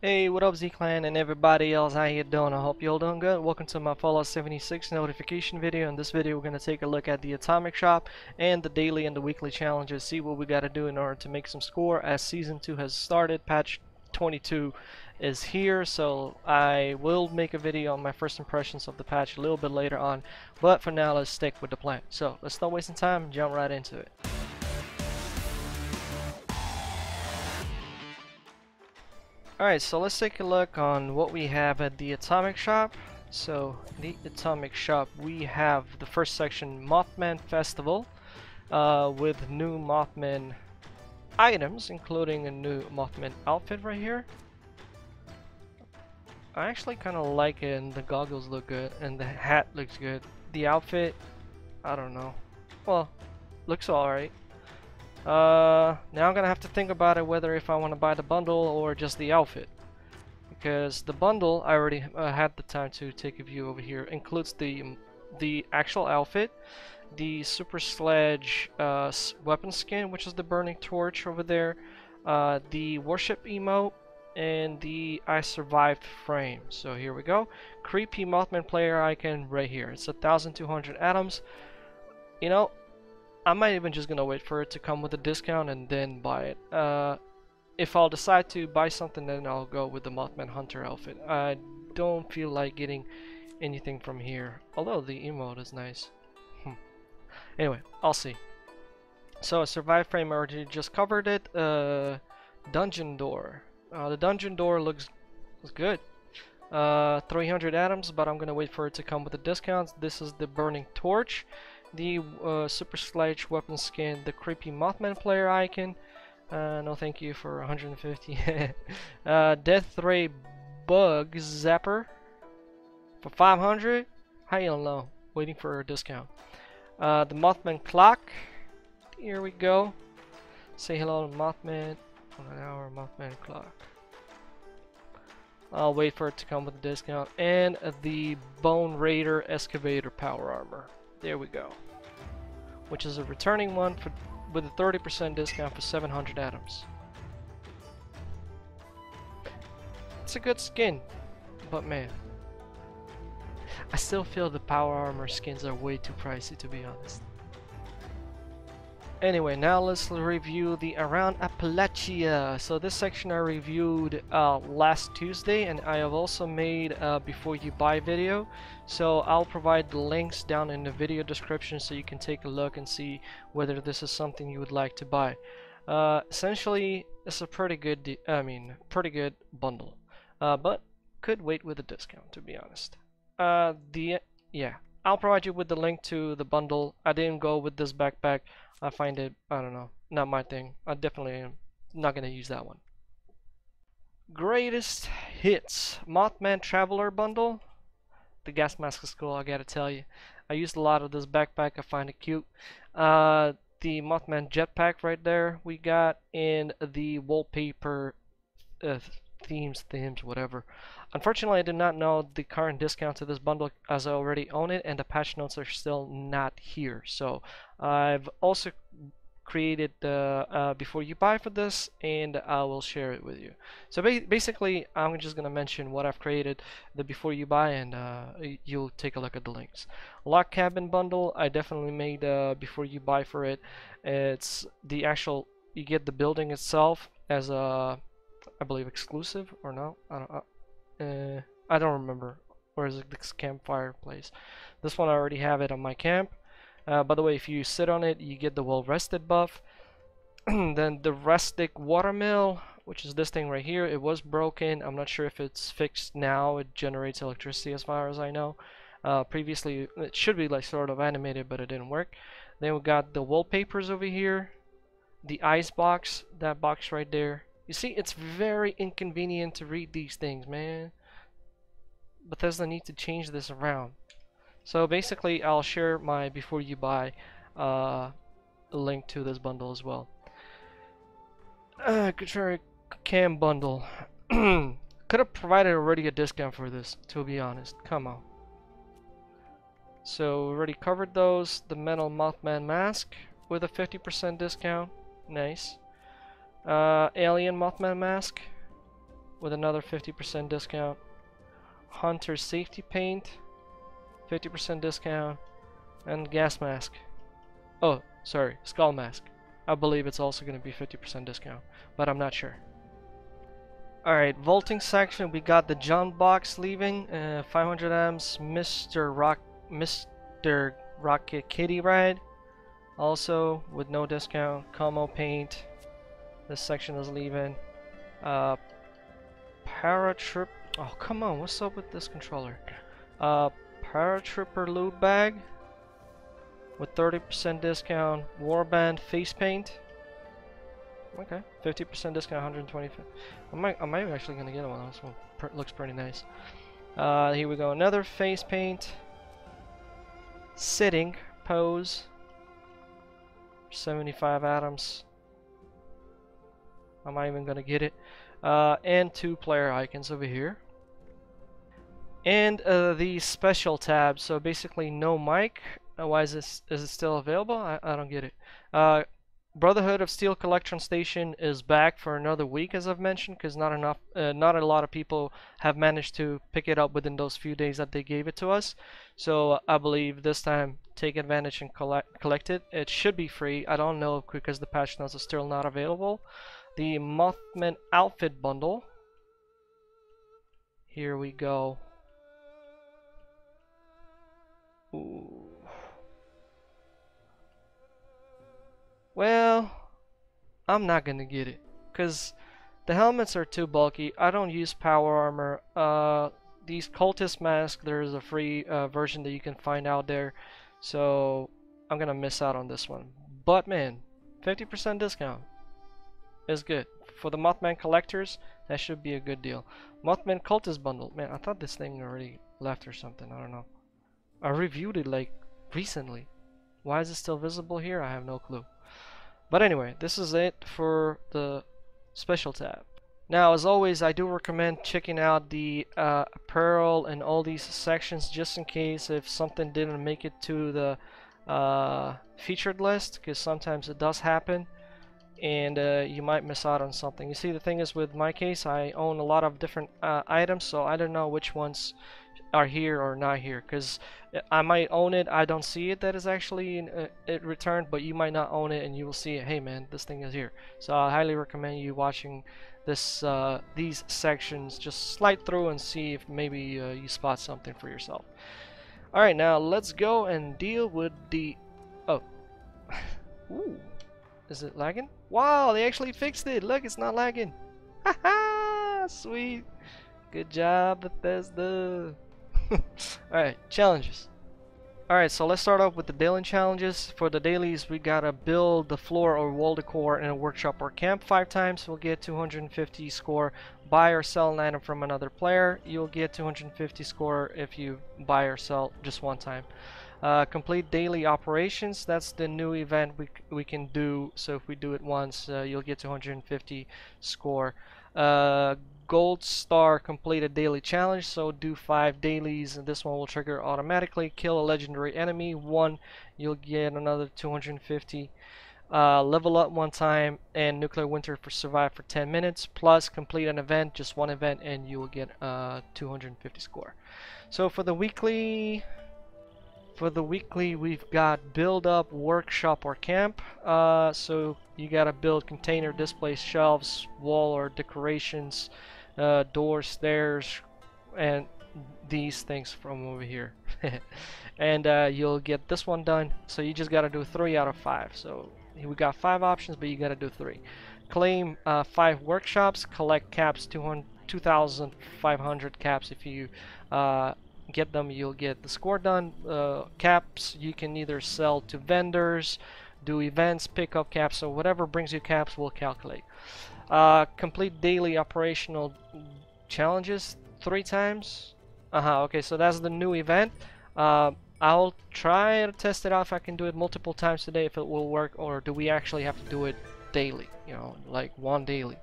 Hey, what up Z-Clan and everybody else, how you doing? I hope you all doing good. Welcome to my Fallout 76 notification video. In this video, we're going to take a look at the Atomic Shop and the daily and the weekly challenges, see what we got to do in order to make some score as Season 2 has started. Patch 22 is here, so I will make a video on my first impressions of the patch a little bit later on. But for now, let's stick with the plan. So, let's not wasting time jump right into it. Alright, so let's take a look on what we have at the Atomic Shop. So, the Atomic Shop, we have the first section, Mothman Festival, uh, with new Mothman items, including a new Mothman outfit right here. I actually kind of like it, and the goggles look good, and the hat looks good. The outfit, I don't know. Well, looks alright. Uh, now I'm gonna have to think about it whether if I want to buy the bundle or just the outfit. Because the bundle, I already uh, had the time to take a view over here, includes the the actual outfit, the Super Sledge uh, weapon skin, which is the burning torch over there, uh, the Worship emote, and the I survived frame. So here we go. Creepy Mothman player icon right here. It's a 1200 atoms. You know, I might even just gonna wait for it to come with a discount and then buy it. Uh, if I'll decide to buy something, then I'll go with the Mothman Hunter outfit. I don't feel like getting anything from here, although the emote is nice. Hmm. anyway, I'll see. So, a Survive Frame already just covered it. Uh, dungeon Door. Uh, the Dungeon Door looks, looks good. Uh, 300 atoms, but I'm gonna wait for it to come with a discount. This is the Burning Torch the uh, Super Sledge weapon skin, the creepy Mothman player icon. Uh, no thank you for 150. uh, Death Ray Bug Zapper for 500. How you don't know? Waiting for a discount. Uh, the Mothman Clock. Here we go. Say hello to Mothman. One hour Mothman Clock. I'll wait for it to come with a discount. And the Bone Raider Excavator Power Armor. There we go. Which is a returning one for with a 30% discount for 700 atoms. It's a good skin, but man, I still feel the power armor skins are way too pricey to be honest. Anyway, now let's review the Around Appalachia. So this section I reviewed uh, last Tuesday and I have also made a before you buy video. So I'll provide the links down in the video description so you can take a look and see whether this is something you would like to buy. Uh, essentially, it's a pretty good, I mean, pretty good bundle. Uh, but could wait with a discount to be honest. Uh, the, yeah, I'll provide you with the link to the bundle. I didn't go with this backpack. I find it, I don't know, not my thing. I definitely am not going to use that one. Greatest hits Mothman Traveler Bundle. The gas mask is cool, I gotta tell you. I used a lot of this backpack, I find it cute. Uh, the Mothman jetpack right there we got in the wallpaper uh, themes, themes, whatever. Unfortunately, I did not know the current discount to this bundle as I already own it and the patch notes are still not here. So I've also created the uh, before you buy for this and I will share it with you. So ba basically I'm just gonna mention what I've created the before you buy and uh, you'll take a look at the links. Log cabin bundle I definitely made uh, before you buy for it. It's the actual you get the building itself as a I believe exclusive or no I don't uh, uh I don't remember Where is it this campfire place. This one I already have it on my camp. Uh, by the way, if you sit on it, you get the well-rested buff. then the rustic watermill, which is this thing right here, it was broken. I'm not sure if it's fixed now. It generates electricity as far as I know. Uh, previously, it should be like sort of animated, but it didn't work. Then we got the wallpapers over here. The ice box, that box right there. You see, it's very inconvenient to read these things, man. Bethesda need to change this around. So basically, I'll share my before you buy uh, link to this bundle as well. Uh, Contrary Cam bundle. Could have provided already a discount for this, to be honest. Come on. So, already covered those. The Metal Mothman Mask with a 50% discount. Nice. Uh, Alien Mothman Mask. with another 50% discount. Hunter Safety Paint, 50% discount. And Gas Mask. Oh, sorry, Skull Mask. I believe it's also going to be 50% discount, but I'm not sure. Alright, vaulting section, we got the John Box leaving, uh, 500 M's, Mr. Rock, Mr. Rocket Kitty Ride, also with no discount, Camo Paint, this section is leaving, uh, Paratrip, oh come on, what's up with this controller, uh, Paratrooper loot bag, with 30% discount, Warband face paint, Okay, 50% discount, 120. I might, I might actually gonna get one. This one looks pretty nice. Uh, here we go. Another face paint. Sitting pose. 75 atoms. Am I even gonna get it? Uh, and two player icons over here. And uh, the special tab. So basically, no mic. Uh, why is this? Is it still available? I, I don't get it. Uh, Brotherhood of Steel Collection Station is back for another week, as I've mentioned, because not enough, uh, not a lot of people have managed to pick it up within those few days that they gave it to us. So I believe this time, take advantage and collect, collect it. It should be free. I don't know because the patch notes are still not available. The Mothman Outfit Bundle. Here we go. Ooh. Well, I'm not gonna get it. Because the helmets are too bulky. I don't use power armor. Uh, these cultist masks, there's a free uh, version that you can find out there. So I'm gonna miss out on this one. But man, 50% discount is good. For the Mothman collectors, that should be a good deal. Mothman Cultist Bundle. Man, I thought this thing already left or something. I don't know. I reviewed it like recently. Why is it still visible here? I have no clue. But anyway, this is it for the special tab. Now, as always, I do recommend checking out the uh, apparel and all these sections just in case if something didn't make it to the uh, featured list, because sometimes it does happen and uh, you might miss out on something. You see, the thing is with my case, I own a lot of different uh, items, so I don't know which ones are here or not here because I might own it I don't see it that is actually in, uh, it returned but you might not own it and you will see it hey man this thing is here. So I highly recommend you watching this uh, these sections just slide through and see if maybe uh, you spot something for yourself. Alright now let's go and deal with the oh. Ooh. is it lagging? Wow they actually fixed it! Look it's not lagging! Haha sweet! Good job Bethesda Alright, challenges. Alright, so let's start off with the daily challenges. For the dailies, we gotta build the floor or wall decor in a workshop or camp five times. We'll get 250 score. Buy or sell an item from another player. You'll get 250 score if you buy or sell just one time. Uh, complete daily operations. That's the new event we, we can do. So if we do it once, uh, you'll get 250 score. Uh, gold star completed a daily challenge so do five dailies and this one will trigger automatically. Kill a legendary enemy. One you'll get another 250 uh, level up one time and nuclear winter for survive for 10 minutes plus complete an event just one event and you will get uh, 250 score. So for the weekly for the weekly we've got build up workshop or camp. Uh, so you gotta build container displays shelves wall or decorations uh, doors, stairs, and these things from over here. and uh, you'll get this one done. So you just got to do three out of five. So we got five options, but you got to do three. Claim uh, five workshops. Collect caps, 2,500 caps. If you uh, get them, you'll get the score done. Uh, caps you can either sell to vendors, do events, pick up caps. So whatever brings you caps, we'll calculate. Uh, complete daily operational challenges three times. Uh-huh, okay, so that's the new event. Uh, I'll try to test it out if I can do it multiple times today if it will work or do we actually have to do it daily, you know, like one daily.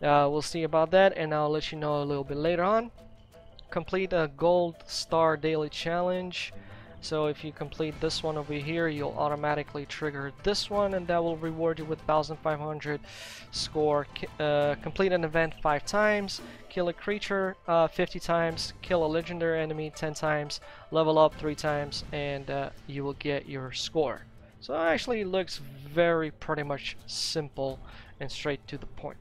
Uh, we'll see about that and I'll let you know a little bit later on. Complete a gold star daily challenge. So if you complete this one over here, you'll automatically trigger this one, and that will reward you with 1,500 score. Uh, complete an event 5 times, kill a creature uh, 50 times, kill a legendary enemy 10 times, level up 3 times, and uh, you will get your score. So it actually looks very pretty much simple and straight to the point.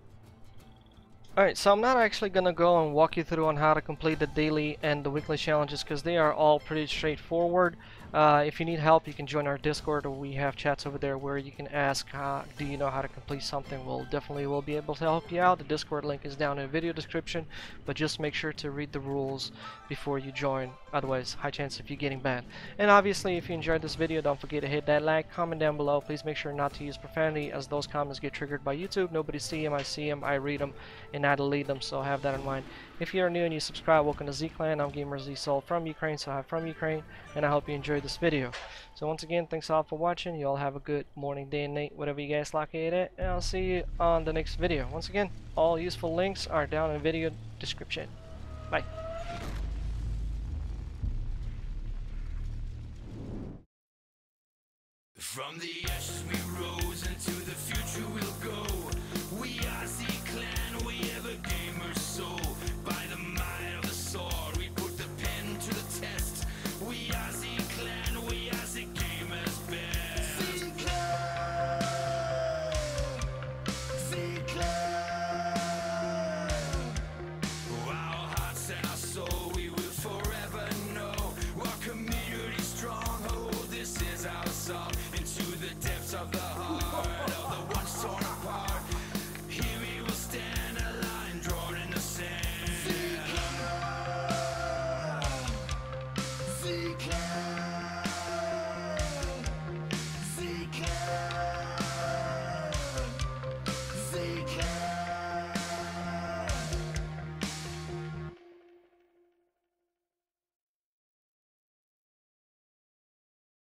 Alright, so I'm not actually gonna go and walk you through on how to complete the daily and the weekly challenges because they are all pretty straightforward. Uh, if you need help, you can join our Discord, or we have chats over there where you can ask, uh, do you know how to complete something? We'll definitely will be able to help you out. The Discord link is down in the video description, but just make sure to read the rules before you join. Otherwise, high chance of you getting banned. And obviously, if you enjoyed this video, don't forget to hit that like, comment down below. Please make sure not to use profanity, as those comments get triggered by YouTube. Nobody see them, I see them, I read them, and I delete them, so have that in mind. If you're new and you subscribe, welcome to Z-Clan. I'm Gamer Z Soul from Ukraine, so I'm from Ukraine, and I hope you enjoyed this video. So once again, thanks all for watching. You all have a good morning, day, and night, whatever you guys like it at, and I'll see you on the next video. Once again, all useful links are down in the video description. Bye.